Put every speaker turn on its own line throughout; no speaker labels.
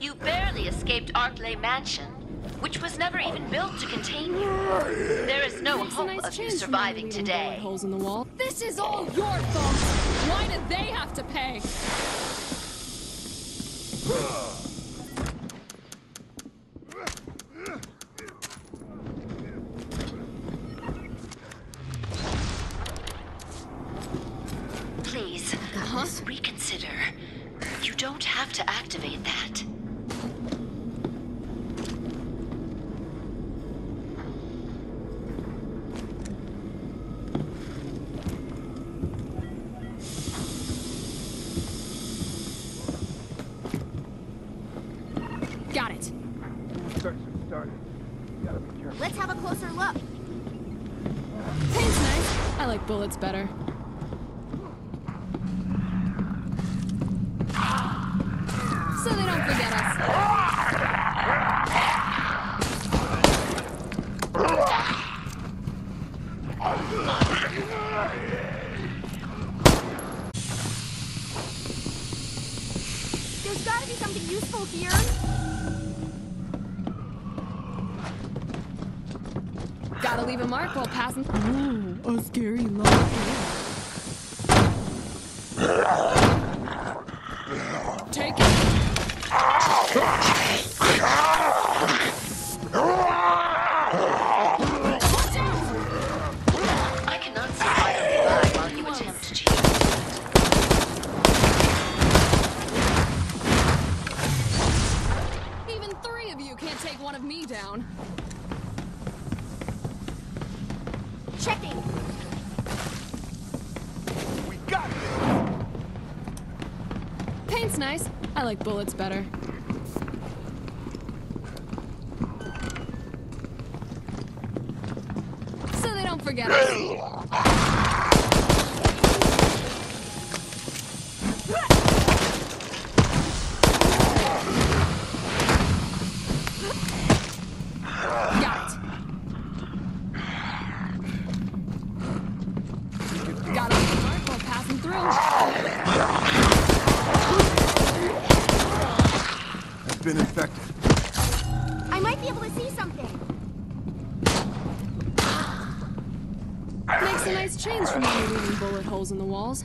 You barely escaped Arklay Mansion, which was never even built to contain you. There is no
Makes
hope
nice
of you surviving today.
Holes in the wall. This is all your fault. Why do they have to pay?
Please, reconsider. You don't have to activate that.
Bullets better. So they don't forget us.
There's gotta be something useful here.
Leave a mark while passing. Ooh, a scary light. Take it.
I cannot see idly by while you attempt to.
Even three of you can't take one of me down.
Checking.
We got this!
Paint's nice. I like bullets better. So they don't forget us. Got it. Gotta leave a mark while passing through.
I've been infected.
I might be able to see something.
Makes a nice change from only leaving bullet holes in the walls.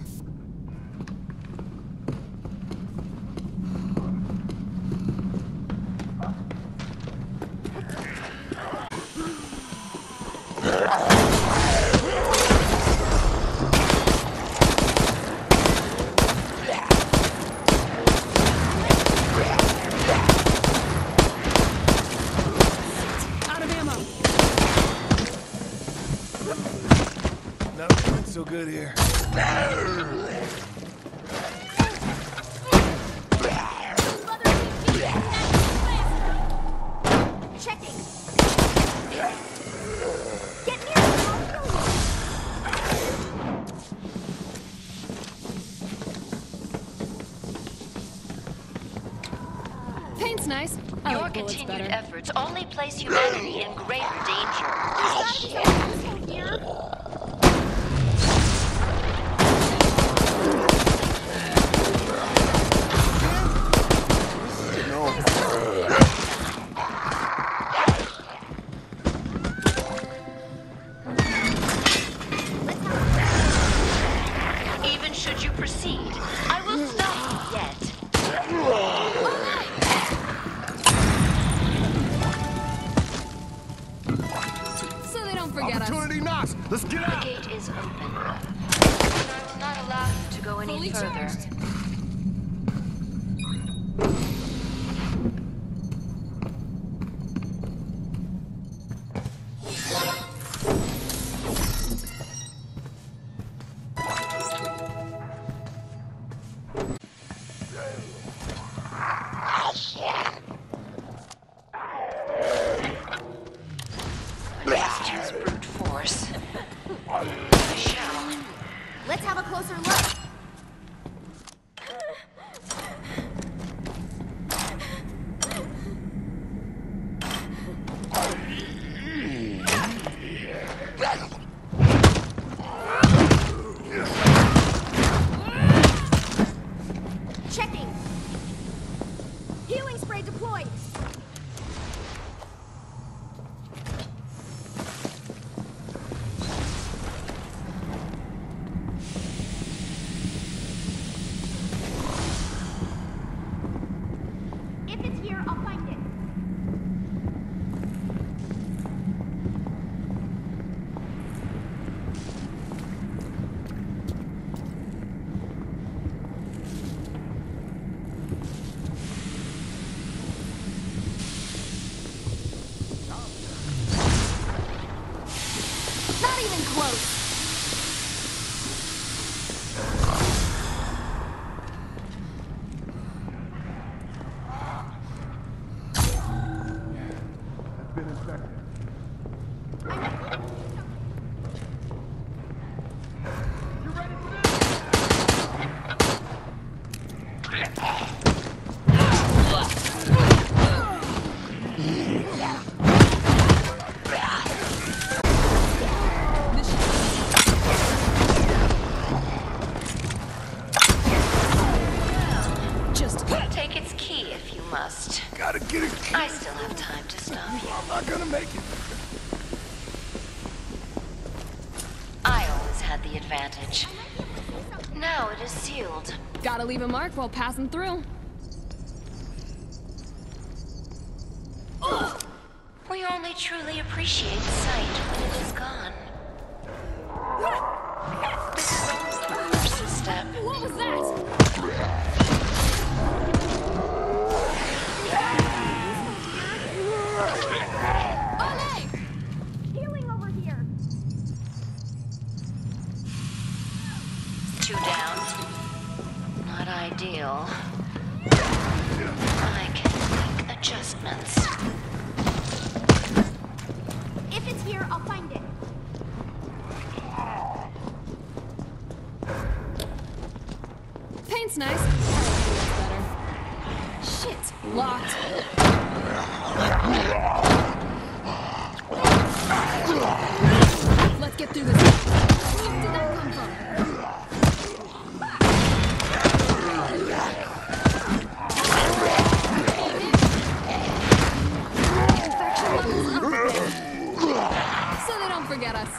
Out of ammo.
Not feeling so good here.
Checking. Get near the wall.
Paint's nice. I
Your
like
continued efforts only place humanity in greater you I will stop you yet.
So they don't forget us.
Opportunity knocks! Let's get out.
The
out!
gate is open. But I will not allow you to go any
Fully
further.
charged.
Look.
Been infected.
Is sealed.
gotta leave a mark while passing through.
We only truly appreciate sight when it is gone. Ideal. I can make adjustments.
If it's here, I'll find it.
Paint's nice. Better. Shit, locked. Let's get through this. Where did that come from? Infection levels up a bit. So they don't forget us.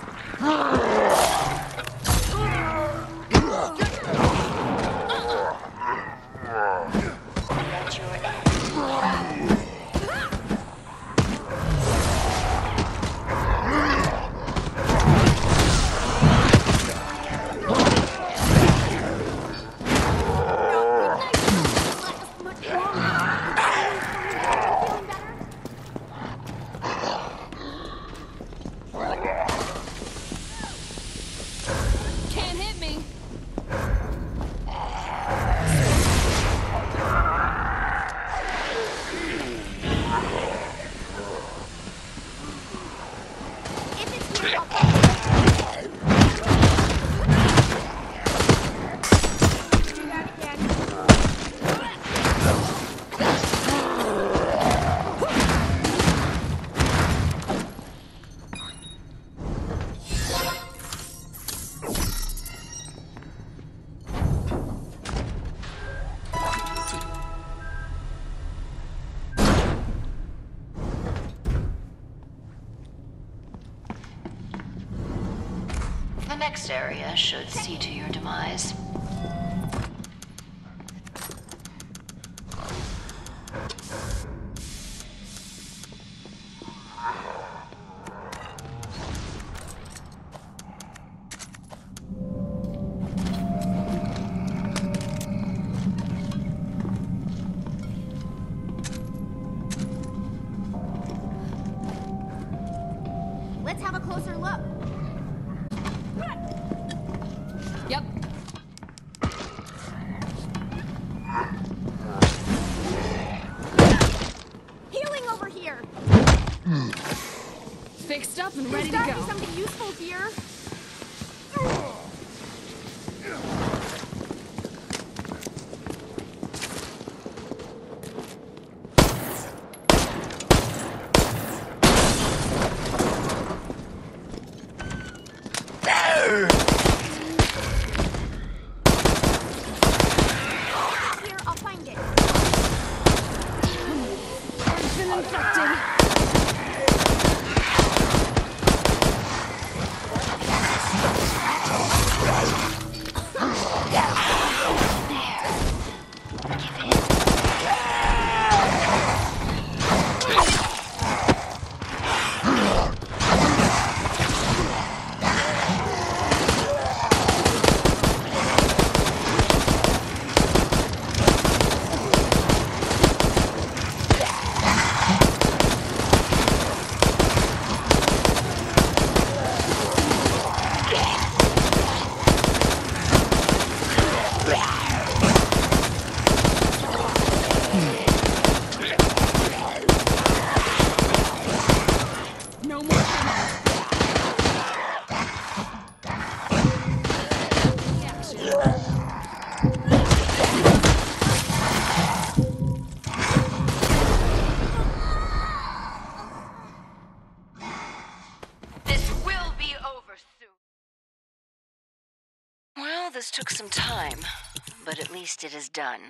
Oh,
The next area should see to your demise.
Fixed up and ready
There's
to
gotta
go.
be something useful here. If
this took some time, but at least it is done.